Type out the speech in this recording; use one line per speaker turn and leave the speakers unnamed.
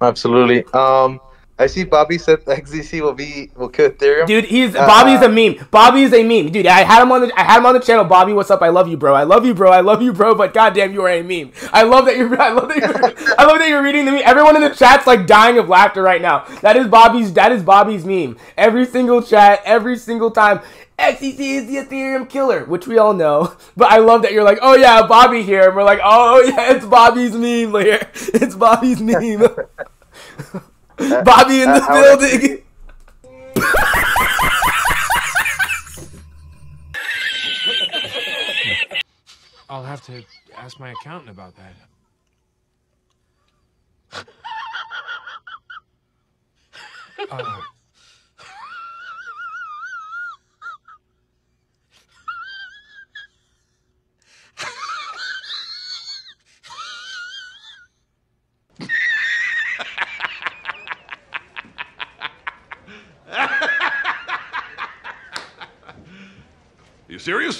Absolutely. Um, I see Bobby said XDC will be will kill Ethereum.
Dude, he's
Uh,
Bobby's a meme. Bobby's a meme. Dude, I had him on the I had him on the channel. Bobby, what's up? I love you, bro. I love you, bro. I love you, bro. But goddamn, you are a meme. I love that you're I love that you're I love that you're reading the meme. Everyone in the chat's like dying of laughter right now. That is Bobby's that is Bobby's meme. Every single chat, every single time. XDC is the Ethereum killer, which we all know. But I love that you're like, oh yeah, Bobby here. And we're like, oh yeah, it's Bobby's meme here. It's Bobby's meme. Bobby in the
uh, how would I-
building.
I'll have to ask my accountant about that. Uh,
You serious?